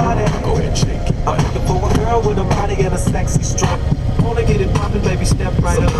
party. Go ahead, shake it. I'm looking for a girl with a body and a sexy strut. Wanna get it poppin', baby, step right up.